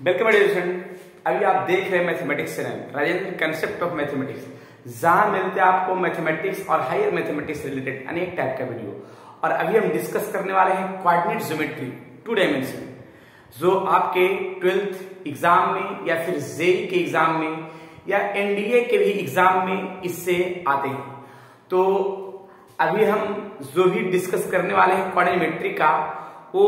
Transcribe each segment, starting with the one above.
Welcome अभी आप देख रहे हैं mathematics channel Rajendra concept of mathematics जहाँ मिलते हैं आपको मैथमेटिक्स और हायर मैथमेटिक्स रिलेटेड अनेक टाइप का वीडियो और अभी हम डिस्कस करने वाले हैं कोऑर्डिनेट ज्योमेट्री टू डायमेंशन जो आपके ट्वेल्थ एग्ज़ाम में या फिर जेई के एग्ज़ाम में या एनडीए के भी एग्ज़ाम में इससे आते हैं। तो अभी हम जो भी डिस्कस करने वाले हैं कोऑर्डिनेट्री का, वो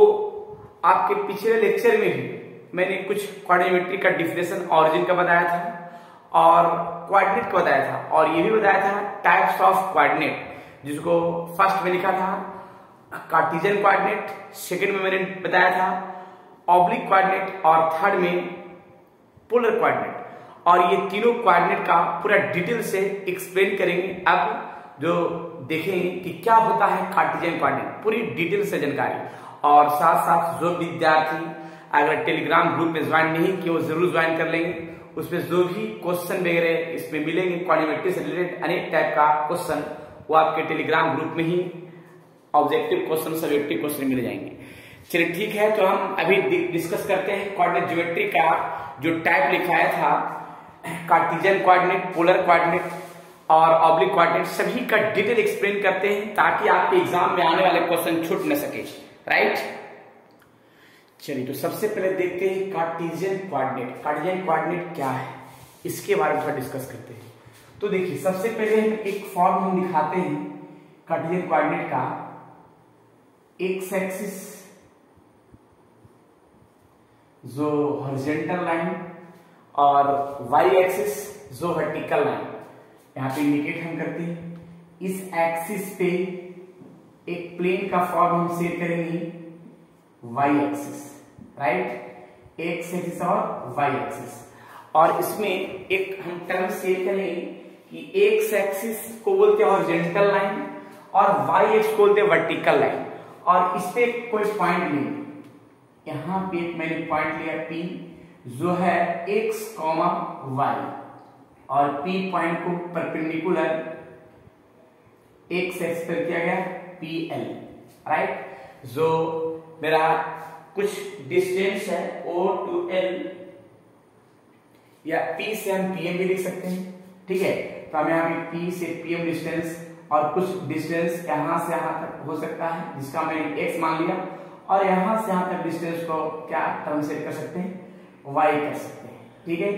आपके पिछले लेक्चर में भी मैंने कुछ कोऑर्डिनेट्री का डिफिनेशन ऑरिजिन का बताया था और कोऑर्डिनेट का बताया था और ये भी बताया था टाइप्स ऑफ़ कोऑर्डिनेट जिसको फ़र्स्ट में लिखा था कार्टिजन कोऑर्डिनेट सेकंड में मैंने बताया था ऑब्लिक कोऑर्डिनेट और थर्ड में पोलर कोऑर्डिनेट और ये तीनों कोऑर्डिनेट का पूरा डिटेल से एक्सप्लेन करेंगे अब, जो देखेंगे कि क्या होता है कार्टिजन कोऑर्डिनेट पूरी डिटेल से जानकारी। और साथ साथ जो विद्यार्थी अगर टेलीग्राम ग्रुप में ज्वाइन नहीं किए वो ज़रूर ज्वाइन कर लेंगे। उसमें जो भी क्वेश्चन वगैरह इसमें मिलेंगे क्वालिमेट्री से रिलेटेड अनेक टाइप का क्वेश्चन वो आपके टेलीग्राम ग्रुप में ही ऑब्जेक्टिव क्वेश्चन सब्जेक्टिव क्वेश्चन मिल जाएँगे। चलिए ठीक है तो हम अभी डिस्कस करते हैं कोऑर्डिनेट ज्योमेट्री का जो टाइप लिखाया था कार्टिजन कोऑर्डिनेट पोलर कोऑर्डिनेट और ऑब्लिक कोऑर्डिनेट सभी का डिटेल एक्सप्लेन करते हैं ताकि आपके एग्ज़ाम में आने वाले क्वेश्चन छूट न सके। राइट चलिए तो सबसे पहले देखते हैं कार्टिजियन कोऑर्डिनेट कार्टिजियन कोऑर्डिनेट क्या है? इसके बारे में थोड़ा डिस्कस करते हैं। तो देखिए, सबसे पहले एक फॉर्म हम दिखाते हैं कार्टिजियन कोऑर्डिनेट का। एक्स एक्सिस जो हॉरिजॉन्टल लाइन और वाई एक्सिस जो वर्टिकल लाइन यहाँ पे इंडिकेट हम करते हैं। इस एक्सिस पे एक प्लेन का फॉर्म हम सेट करेंगे Y axis right? X axis और वाई एक्सिस और इसमें एक हम टर्म सेट करेंगे कि एक्स एक्सिस को बोलते हैं हॉरिजॉन्टल लाइन और वाई एक्स को बोलते हैं वर्टिकल लाइन और इस पे कोई पॉइंट नहीं यहाँ पे एक मैंने पॉइंट लिया पी जो है एक्स कॉमा वाई और पी पॉइंट को परपेंडिकुलर एक्स एक्स पर किया गया पी एल राइट जो मेरा कुछ डिस्टेंस है ओ टू एल या पी से हम पीएम भी लिख सकते हैं, ठीक है? तो हम यहाँ पे पी से पीएम डिस्टेंस और कुछ डिस्टेंस यहाँ से यहाँ तक हो सकता है, जिसका मैंने एक्स मान लिया। और यहाँ से यहाँ तक डिस्टेंस को क्या टर्म सेट कर सकते हैं? वाई कर सकते हैं, ठीक है?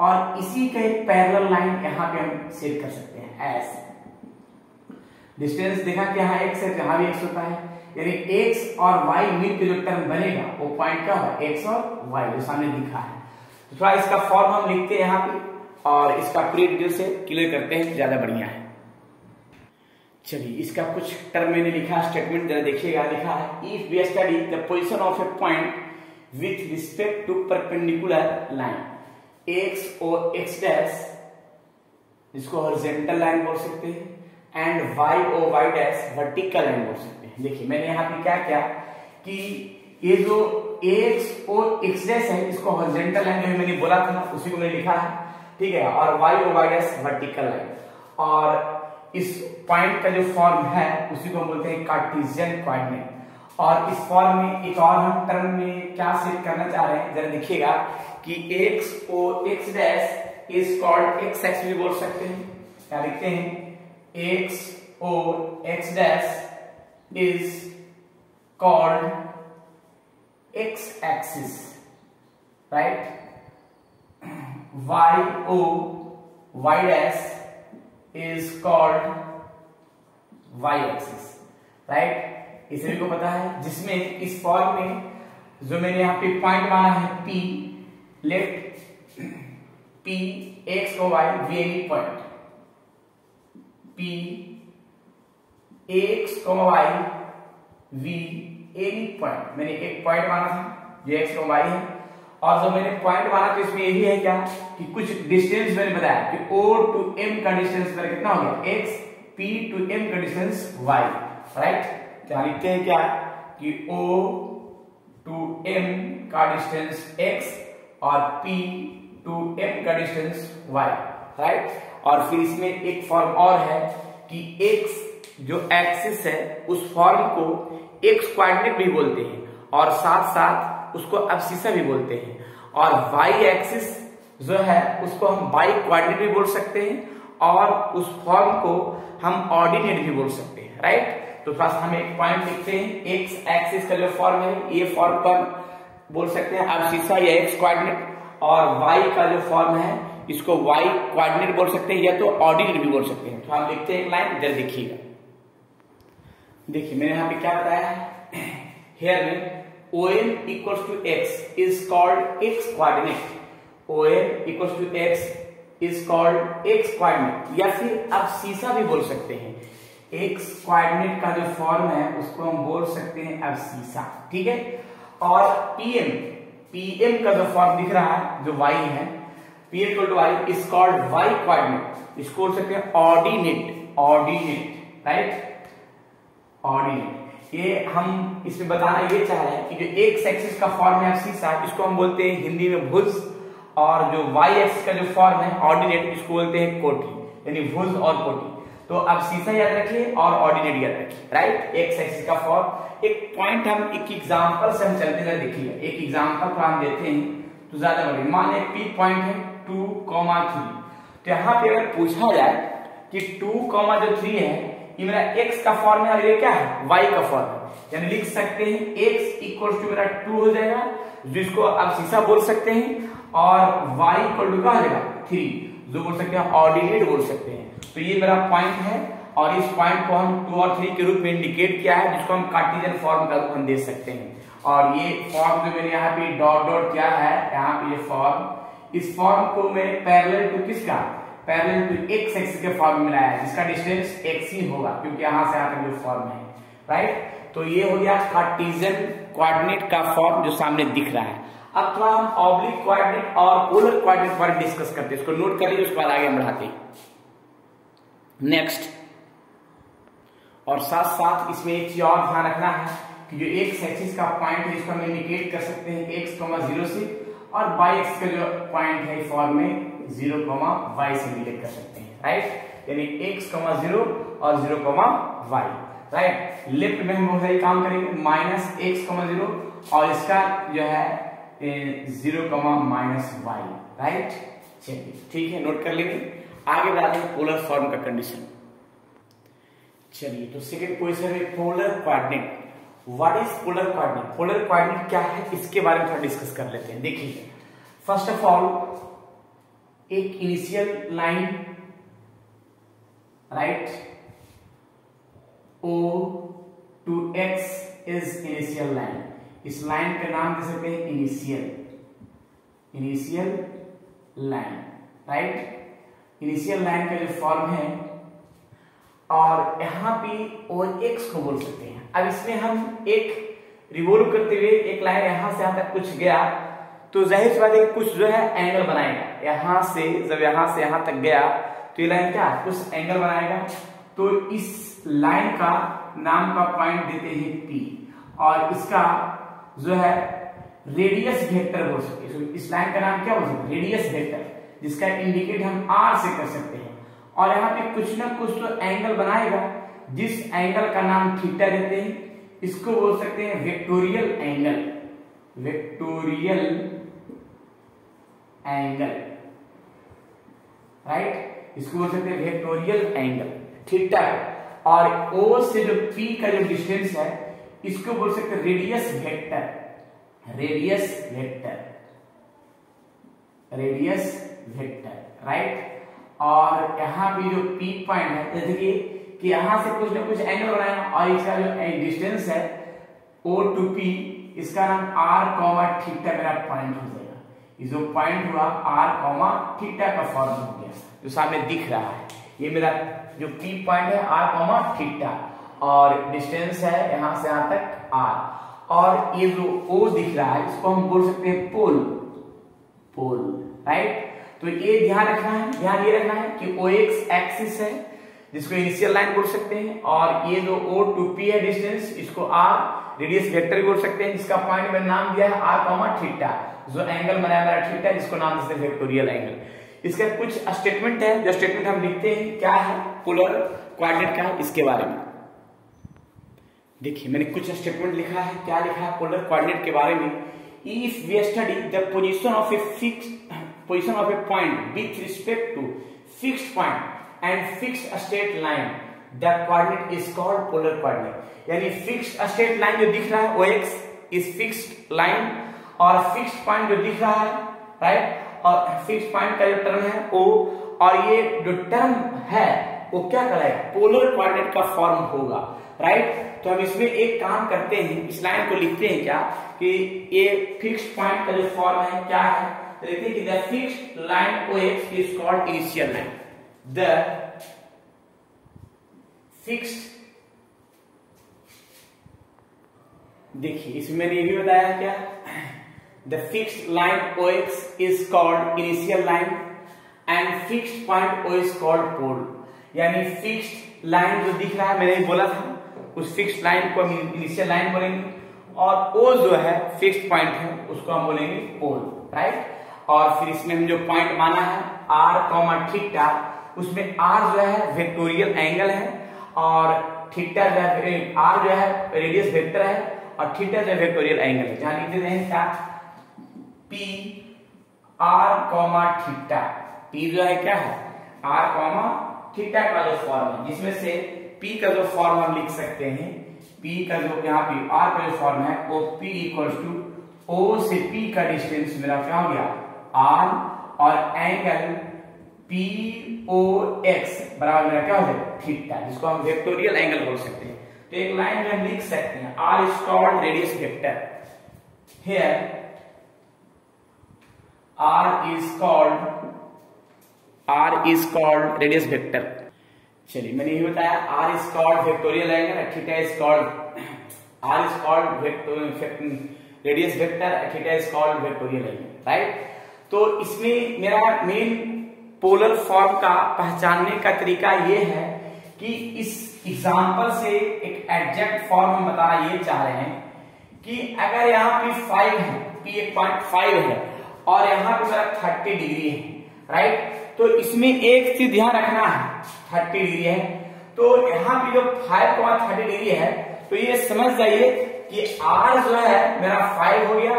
और इसी का एक पैरेलल लाइन यहाँ पे हम सेट कर सकते हैं एस डिस्टेंस देखा कि यहाँ एक्स है यहाँ भी एक्स होता है। यानी एक्स और वाई मिल के जो टर्म बनेगा, वो पॉइंट क्या होगा? एक्स और वाई जो सामने दिखा है। तो थोड़ा इसका फॉर्म हम लिखते हैं यहाँ पे, और इसका प्री डिटेल से क्लियर करते हैं, ज़्यादा बढ़िया है। चलिए, इसका कुछ टर्म मैंने लिखा स्टेटमेंट जरा देखिएगा, लिखा है। If we study the position of a point with respect to perpendicular line X और एक्स डैश जिसको हॉरिजॉन्टल लाइन बोल सकते हैं and Y O Y dash vertical line बोल सकते हैं। देखिए, मैंने यहाँ पे क्या किया कि ये जो एक्स और एक्स डैश है, इसको हॉरिजॉन्टल लाइन जो मैंने बोला था, उसी को मैंने लिखा है, ठीक है? और Y O Y dash vertical line और इस पॉइंट का जो फॉर्म है, उसी को बोलते हैं कार्टिजियन कोऑर्डिनेट और इस फॉर्म में एक और हम टर्म में क्या सेट करना चाह रहे हैं, जरा देखिएगा कि X O X dash is called X X भी बोल सकते हैं. क्या लिखते हैं? X O X dash is called x axis right y o y dash is called y axis right इसे भी को पता है जिसमें इस फॉर्म में जो मैंने यहाँ पे पॉइंट माना है p लेट p x और y any point p X Y be any point मैंने एक पॉइंट माना था जो एक्स और वाई है. और जो मैंने पॉइंट माना तो इसमें यही है क्या? कि कुछ डिस्टेंस मैंने बताया कि ओ टू एम का डिस्टेंस मेरा कितना हो गया? एक्स पी टू एम का डिस्टेंस वाई राइट क्या लिखते हैं क्या? कि ओ टू एम का डिस्टेंस एक्स और पी टू एम का डिस्टेंस वाई राइट और फिर इसमें एक फॉर्म और है कि एक्स जो एक्सिस है, उस फॉर्म को एक्स क्वाड्रेट भी बोलते हैं और साथ साथ उसको अबसीसा भी बोलते हैं। और वाई एक्सिस जो है, उसको हम बाई क्वाड्रेट भी बोल सकते हैं और उस फॉर्म को हम ऑर्डिनेट भी बोल सकते हैं राइट तो थोड़ा हम एक पॉइंट लिखते हैं एक्स एक्सिस का जो फॉर्म है, ये फॉर्म पर बोल सकते हैं अब शीशा या एक्स क्वाड्रेट और वाई का जो फॉर्म है, इसको वाई क्वाड्रेट बोल सकते हैं या तो ऑर्डिनेट भी बोल सकते हैं। तो हम लिखते हैं एक लाइन जल्द देखिएगा देखिए, मैंने यहाँ पे क्या बताया हेयर में O N equals to X is called X coordinate O N equals to X is called X coordinate या फिर आप सीसा भी बोल सकते हैं। एक्स क्वाड्रेट का जो फॉर्म है, उसको हम बोल सकते हैं अब सीसा। ठीक है? और पीएम पीएम का जो फॉर्म दिख रहा है, जो वाई है PM equal to Y is called Y coordinate इसको बोल सकते हैं ऑर्डिनेट ऑर्डिनेट राइट ऑर्डिनेट ये हम इसमें बताना ये चाह रहे हैं कि जो एक एक्सिस का फॉर्म है सीसा इसको हम बोलते हैं हिंदी में भुज और जो वाई एक्सिस का जो फॉर्म है ऑर्डिनेट इसको बोलते हैं कोटी, यानी भुज और कोटी। तो अब सीसा याद रखिए और ऑर्डिनेट याद रखिए राइट एक एक्सिस का फॉर्म एक पॉइंट हम एक एग्जांपल से हम चलते हुए देखिए। एक एग्जांपल को हम देते हैं तो ज़्यादा बढ़िया मान पी पॉइंट है टू कॉमा थ्री तो यहाँ पे अगर पूछा जाए कि टू कॉमा जो थ्री है ये मेरा x का फॉर्म है और ये क्या है? y का फॉर्म है यानी लिख सकते हैं, x इक्वल टू मेरा टू हो जाएगा, जिसको आप शीशा बोल सकते हैं, और y इक्वल टू क्या हो जाएगा? थ्री जो बोल सकते हैं ऑर्डिनेट बोल सकते हैं। तो ये मेरा पॉइंट है, और इस पॉइंट को हम टू और थ्री के रूप में इंडिकेट किया है, जिसको हम कार्टिजन फॉर्म का रूप हम दे सकते हैं। और ये फॉर्म जो मेरे यहाँ पे डॉट डॉट क्या है, यहाँ पे ये फॉर्म इस फॉर्म को मैंने पैरेलल टू किसका? पैरेलल टू एक्स एक्सिस के फॉर्म में मिलाया है, जिसका डिस्टेंस एक्स ही होगा, क्योंकि यहाँ से यहाँ तक जो फॉर्म है राइट तो ये हो गया कार्टिजन कोऑर्डिनेट का फॉर्म जो सामने दिख रहा है। अब थोड़ा हम ऑब्लिक कोऑर्डिनेट और पोलर कोऑर्डिनेट पर डिस्कस करते हैं, इसको नोट कर लीजिए, उसके बाद आगे बढ़ाते नेक्स्ट और साथ साथ इसमें एक चीज़ और ध्यान रखना है, कि जो एक्स एक्सिस का पॉइंट है, इसको हम इंडिकेट कर सकते हैं एक्स कॉमा ज़ीरो से और बाई एक्स का जो पॉइंट है फॉर्म में ज़ीरो कॉमा वाई से इंडिकेट कर सकते हैं राइट यानी एक्स कॉमा ज़ीरो और zero comma Y right left में हम बहुत सारे काम करेंगे माइनस एक्स कॉमा ज़ीरो और इसका जो है zero comma minus Y right चलिए, ठीक है नोट कर लेंगे। आगे बढ़ाते हैं पोलर फॉर्म का कंडीशन चलिए तो सेकेंड क्वेश्चन है polar coordinate what is polar coordinate polar coordinate क्या है? इसके बारे में थोड़ा डिस्कस कर लेते हैं। देखिए फ़र्स्ट ऑफ़ ऑल एक initial line right O to X is initial line इस लाइन का नाम दे सकते हैं initial initial line right initial line का जो फॉर्म है, और यहाँ पे ओ एक्स को बोल सकते हैं। अब इसमें हम एक रिवोल्व करते हुए एक लाइन यहाँ से यहाँ तक कुछ गया। तो ज़ाहिर सी बात है कुछ जो है एंगल बनाएगा। यहाँ से, जब यहाँ से यहाँ तक गया तो ये लाइन क्या? कुछ एंगल बनाएगा। तो इस लाइन का नाम का पॉइंट देते हैं पी और इसका जो है रेडियस वेक्टर बोल सकते हैं। इस लाइन का नाम क्या बोल सकते हैं? रेडियस वेक्टर जिसका इंडिकेट हम आर से कर सकते हैं। और यहाँ पे कुछ ना कुछ तो एंगल बनाएगा, जिस एंगल का नाम थीटा देते हैं, इसको बोल सकते हैं vectorial angle vectorial angle right इसको बोल सकते हैं वेक्टोरियल एंगल थीटा और ओ से जो पी का जो डिस्टेंस है, इसको बोल सकते हैं radius vector radius vector radius vector right और यहाँ पे जो पी पॉइंट है, जैसे कि यहाँ से कुछ ना कुछ एंगल बनाया और इसका जो डिस्टेंस है ओ टू पी इसका नाम आर कॉमा थीटा मेरा पॉइंट हो जाएगा। ये जो पॉइंट हुआ आर कॉमा थीटा का फॉर्म हो गया। जो सामने दिख रहा है, ये मेरा जो पी पॉइंट है आर कॉमा थीटा और डिस्टेंस है यहाँ से यहाँ तक आर और ये जो ओ दिख रहा है, इसको हम बोल सकते हैं पोल पोल राइट तो ये ध्यान रखना है, ध्यान ये रखना है कि ओ एक्स एक्सिस है, जिसको इनिशियल लाइन बोल सकते हैं। और ये जो ओ टू पी है डिस्टेंस इसको आर रेडियस वेक्टर बोल सकते हैं, जिसका पॉइंट मैंने नाम दिया है आर कॉमा थीटा जो एंगल बनाया हमारा ठीक है जिसको नाम देते हैं फैक्टोरियल एंगल इसके कुछ स्टेटमेंट है, जो स्टेटमेंट हम लिखते हैं, क्या है? पोलर क्वारिनेट क्या है? इसके बारे में। देखिए, मैंने कुछ स्टेटमेंट लिखा है, क्या लिखा है? पोलर क्वारिनेट के बारे में। If we study the position of a fix position of a point with respect to fix point and fix straight line the coordinate is called polar coordinate यानी फिक्स स्टेट लाइन जो दिख रहा है O is fix line और fix point जो दिख रहा है राइट और फिक्स पॉइंट का जो टर्म है, O, और ये जो टर्म है, वो क्या कहलाएगा पोलर कोऑर्डिनेट का फॉर्म होगा राइट तो हम इसमें एक काम करते हैं, इस लाइन को लिखते हैं क्या? कि ये फिक्स पॉइंट का जो फॉर्म है, क्या है? तो हैं कि the fix line O X is called initial line the fixed देखिए, इसमें मैंने ये भी बताया क्या? Fixed line O X is called initial line and fixed point O is called pole यानी फिक्स्ड लाइन जो दिख रहा है, मैंने बोला था, उस फिक्स लाइन को हम इनिशियल लाइन बोलेंगे और ओ जो है फिक्स पॉइंट है, उसको हम बोलेंगे पोल राइट और फिर इसमें हम जो पॉइंट माना है आर कॉमा थीटा उसमें आर जो है वेक्टोरियल एंगल है और थीटा जो है आर जो है रेडियस वेक्टर है और थीटा जो है वेक्टोरियल एंगल है। जहाँ लिख देते हैं P R comma theta P जो है क्या है? आर कॉमा थीटा का जो फॉर्म है, जिसमें से पी का जो फॉर्म हम लिख सकते हैं पी का जो यहाँ पे R का जो फॉर्म है, वो P इक्वल्स टू O से P का डिस्टेंस मेरा क्या हो गया? R और एंगल पी ओ एक्स बराबर मेरा क्या हो जाए थीटा जिसको हम वेक्टोरियल एंगल बोल सकते हैं। तो एक लाइन में हम लिख सकते हैं R called radius vector here R is called R is called radius vector चलिए मैंने ये बताया R is called vectorial angle theta is called R is called radius vector theta is called vectorial angle right तो इसमें मेरा main polar form का पहचानने का तरीका ये है कि इस एग्जांपल से एक एग्जैक्ट फॉर्म हम बताना ये चाह रहे हैं कि अगर यहाँ पे फाइव है पी एक पॉइंट फाइव है और यहाँ पे मेरा थर्टी डिग्री है राइट तो इसमें एक चीज़ ध्यान रखना है, थर्टी डिग्री है। तो यहाँ पे जो फाइव कॉमा थर्टी डिग्री है तो ये समझ जाइए कि आर जो है मेरा फाइव हो गया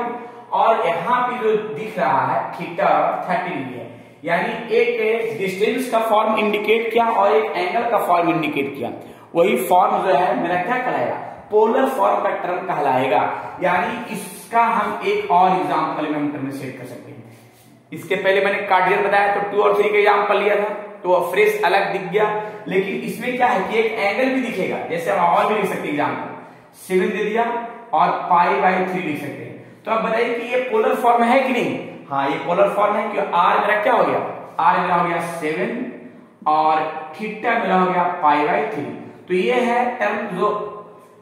और यहाँ पे जो दिख रहा है थीटा थर्टी डिग्री है। यानी एक डिस्टेंस का फॉर्म इंडिकेट किया और एक एंगल का फॉर्म इंडिकेट किया। वही फॉर्म जो है, मेरा क्या कहलाएगा? पोलर फॉर्म का टर्म कहलाएगा। यानी इसका हम एक और एग्ज़ाम्पल में हम टर्म कर सकते हैं। इसके पहले मैंने कार्डियन बताया तो टू और थ्री का एग्ज़ाम्पल लिया था तो फ्रेश अलग दिख गया। लेकिन इसमें क्या है कि एक एंगल भी दिखेगा, जैसे हम और भी लिख सकते एग्ज़ाम्पल सेवन दे दिया और पाई बाई थ्री लिख सकते हैं। तो आप बताइए कि ये पोलर फॉर्म है कि नहीं? हाँ ये पोलर फॉर्म है कि आर मेरा क्या हो गया? आर मेरा हो गया सेवन और थीटा मेरा हो गया पाई बाई थ्री तो ये है टर्म जो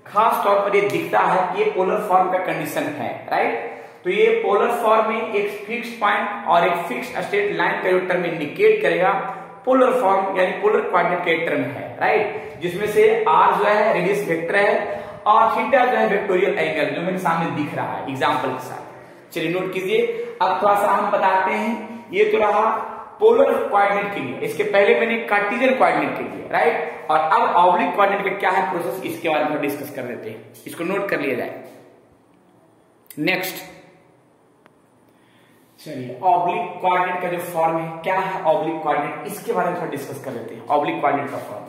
खास तौर पर ये दिखता है कि ये पोलर फॉर्म का कंडीशन है राइट तो ये पोलर फॉर्म में एक फिक्स पॉइंट और एक फिक्स स्टेट लाइन का जो टर्म इंडिकेट करेगा पोलर फॉर्म यानी पोलर कोऑर्डिनेट के टर्म है राइट जिसमें से आर जो है रेडियस वेक्टर है और थीटा जो है वेक्टोरियल एंगल जो मेरे सामने दिख रहा है एग्ज़ाम्पल के साथ। चलिए नोट कीजिए। अब थोड़ा सा हम बताते हैं। ये तो रहा पोलर कोऑर्डिनेट के लिए। इसके पहले मैंने कार्टिजन कोऑर्डिनेट के लिए राइट और अब ऑब्लिक कोऑर्डिनेट का क्या है प्रोसेस इसके बारे में डिस्कस कर देते हैं। इसको नोट कर लिया जाए। नेक्स्ट चलिए ऑब्लिक कोऑर्डिनेट का जो फॉर्म है, क्या है ऑब्लिक कोऑर्डिनेट इसके बारे में डिस्कस कर लेते हैं ऑब्लिक कोऑर्डिनेट का फॉर्म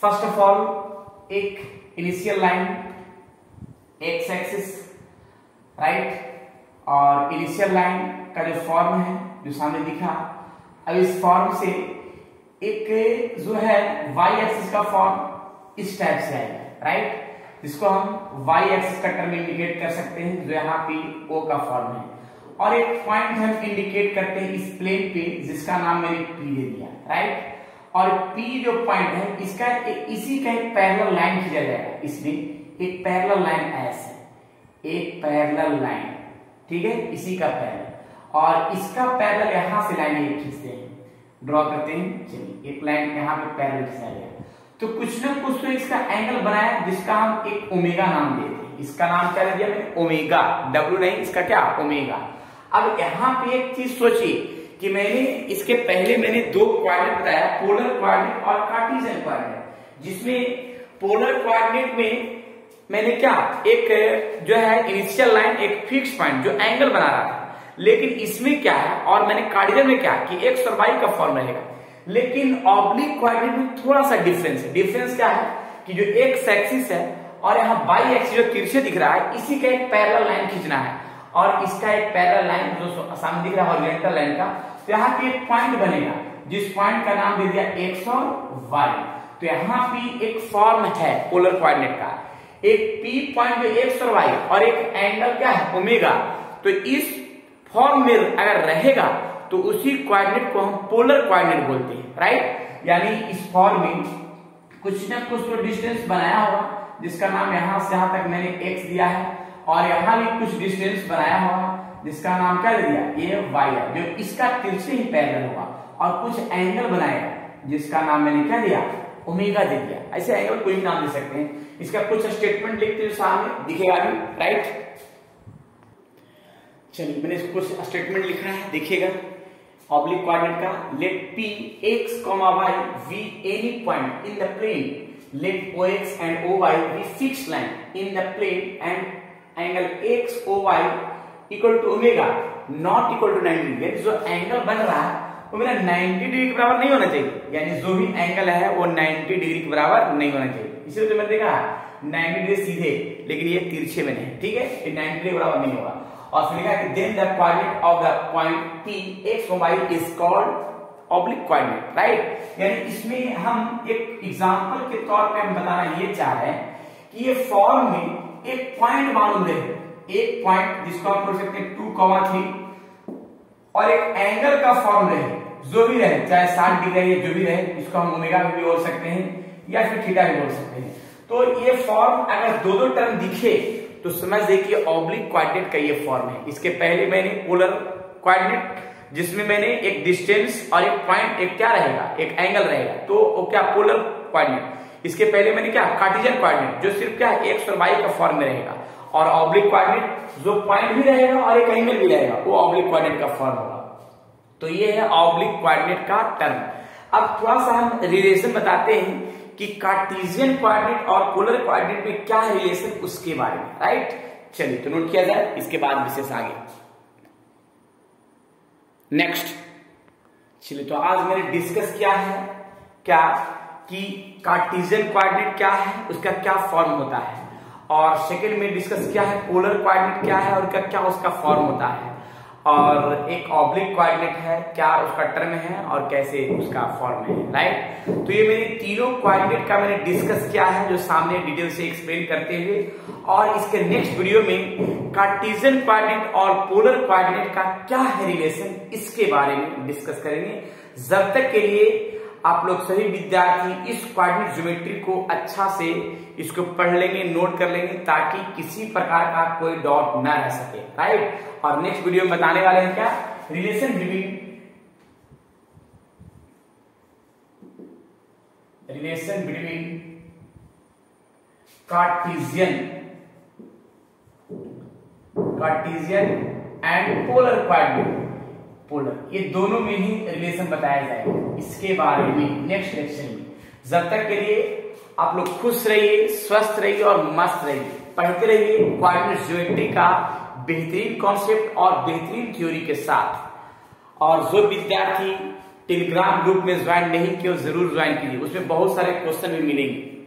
फ़र्स्ट ऑफ़ ऑल एक initial line X axis right और इनिशियल लाइन का जो फॉर्म है, जो सामने दिखा अब इस फॉर्म से एक जो है वाई एक्सिस का फॉर्म इस टाइप से आएगा राइट जिसको हम वाई एक्सिस का टर्म इंडिकेट कर सकते हैं जो यहाँ पे ओ का फॉर्म है। और एक पॉइंट हम इंडिकेट करते हैं इस प्लेन पे जिसका नाम मैंने पी दे दिया राइट और पी जो पॉइंट है इसका एक, इसी का एक पैरेलल लाइन खींचा जाएगा। इसमें एक पैरेलल लाइन ऐसे एक पैरेलल लाइन ठीक है? इसी का पैरेलल और इसका पैरेलल यहाँ से लाइन ये खींचते हैं। ड्रॉ करते हैं। चलिए, एक लाइन यहाँ पे पैरेलल खींचा गया तो कुछ ना कुछ तो इसका एंगल बनाया, जिसका हम एक ओमेगा नाम देते हैं। इसका नाम क्या दिया मैंने ओमेगा डब्ल्यू नहीं, इसका क्या? ओमेगा अब यहाँ पे एक चीज़ सोचिए कि मैंने, इसके पहले मैंने दो क्वाड्रेंट बताया पोलर क्वाड्रेंट और कार्टिजन क्वाड्रेंट जिसमें पोलर क्वाड्रेंट में मैंने क्या, एक, जो है इनिशियल लाइन एक फिक्स पॉइंट जो एंगल बना रहा था। लेकिन इसमें क्या है और मैंने कार्डियल में क्या कि एक सरवाई का फॉर्म रहेगा। लेकिन ऑब्लिक क्वाड्रेंट में थोड़ा सा डिफरेंस है। डिफरेंस क्या है कि जो एक एक्सिस है और यहाँ बाई एक्सिस जो तिरछे दिख रहा है, इसी का एक पैरल लाइन खींचना है। और इसका एक पैरल लाइन जो सामने दिख रहा है ऑरिजेंटल लाइन का तो यहाँ पे एक पॉइंट बनेगा, जिस पॉइंट का नाम दे दिया एक्स और वाई तो यहाँ पे एक फॉर्म है पोलर कोऑर्डिनेट का। एक पी पॉइंट जो एक्स और वाई और एक एंगल क्या है? ओमेगा तो इस फॉर्म में अगर रहेगा तो उसी कोऑर्डिनेट को हम पोलर कोऑर्डिनेट बोलते हैं राइट यानी इस फॉर्म में कुछ ना कुछ तो डिस्टेंस बनाया होगा, जिसका नाम यहाँ से यहाँ तक मैंने एक्स दिया है, और यहाँ भी कुछ डिस्टेंस बनाया होगा, जिसका नाम क्या दिया? ए वाई है, जो इसका तिरछे ही पैरल होगा, और कुछ एंगल बनाएगा जिसका नाम मैंने क्या दिया? ओमेगा दे दिया। ऐसे एंगल कोई नाम दे सकते हैं। इसका कुछ स्टेटमेंट लिखते हैं सामने, दिखेगा भी राइट चलिए, मैंने कुछ स्टेटमेंट लिखा है, देखिएगा। ऑब्लिक कोऑर्डिनेट का let P X comma Y be any point in the plane let O X and O Y be fix line in the plane and angle X O Y equal to omega not equal to 90 degree जो angle बन रहा है, वो मेरा 90 degree के बराबर नहीं होना चाहिए। यानी जो भी एंगल है, वो 90 डिग्री के बराबर नहीं होना चाहिए। इसलिए मैंने देखा 90 डिग्री सीधे, लेकिन ये तिरछे में ठीक है? 90 डिग्री बराबर नहीं होगा। और फिर लिखा है कि then coordinate of the point P x y is called oblique coordinate right यानी इसमें हम एक एग्जांपल के तौर पे हम बताना ये चाह रहे हैं कि ये फॉर्म में एक पॉइंट मालूम रहे। एक पॉइंट जिसको आप बोल सकते हैं टू कॉमा थ्री और एक एंगल का फॉर्म रहे, जो भी रहे, चाहे साठ डिग्री जो भी रहे, इसको हम ओमेगा भी बोल सकते हैं या फिर थीटा भी बोल सकते हैं। तो ये फॉर्म अगर दो दो टर्म दिखे तो समझ दे कि ऑब्लिक क्वाड्रेट का ये फॉर्म है। इसके पहले मैंने पोलर क्वाड्रेट जिसमें मैंने एक डिस्टेंस और एक पॉइंट एक क्या रहेगा? एक एंगल रहेगा। तो वो क्या? पोलर क्वाड्रेट इसके पहले मैंने क्या? कार्टिजन क्वाड्रेट जो सिर्फ़ क्या? एक्स और वाई का फॉर्म में रहेगा। और ऑब्लिक क्वाड्रेट जो पॉइंट भी रहेगा और एक एंगल भी रहेगा, वो ऑब्लिक क्वाड्रेट का फॉर्म होगा। तो ये है ऑब्लिक क्वाड्रेट का टर्म अब थोड़ा सा हम रिलेशन बताते हैं। कि कार्टिजियन क्वाड्रेट और पोलर क्वाड्रेट में क्या है रिलेशन उसके बारे में राइट चलिए तो नोट किया जाए, इसके बाद विशेष आगे। नेक्स्ट चलिए तो आज मैंने डिस्कस किया है क्या कि कार्टिजियन क्वाड्रेट क्या है, उसका क्या फॉर्म होता है। और सेकेंड में डिस्कस किया है पोलर क्वाड्रेट क्या है और क्या क्या उसका फॉर्म होता है। और एक ऑब्लिक कोऑर्डिनेट है, क्या उसका टर्म है और कैसे उसका फॉर्म है राइट तो ये मेरे तीनों कोऑर्डिनेट का मैंने डिस्कस किया है, जो सामने डिटेल से एक्सप्लेन करते हुए। और इसके नेक्स्ट वीडियो में कार्टिजन कोऑर्डिनेट और पोलर कोऑर्डिनेट का क्या है रिलेशन इसके बारे में डिस्कस करेंगे। जब तक के लिए आप लोग सभी विद्यार्थी इस क्वाड्रेटिक ज्योमेट्री को अच्छा से इसको पढ़ लेंगे नोट कर लेंगे, ताकि किसी प्रकार का कोई डाउट ना रह सके राइट और नेक्स्ट वीडियो में बताने वाले हैं क्या? Relation between relation between Cartesian Cartesian and polar quadratic polar ये दोनों में ही रिलेशन बताया जाएगा। इसके बारे में नेक्स्ट लेक्चर में। जब तक के लिए आप लोग खुश रहिए, स्वस्थ रहिए और मस्त रहिए। पढ़ते रहिए क्वाड्रेटिक ज्योमेट्री का बेहतरीन कॉन्सेप्ट और बेहतरीन थ्योरी के साथ। और जो विद्यार्थी टेलीग्राम ग्रुप में ज्वाइन नहीं किए, ज़रूर ज्वाइन कीजिए। उसमें बहुत सारे क्वेश्चन भी मिलेंगे।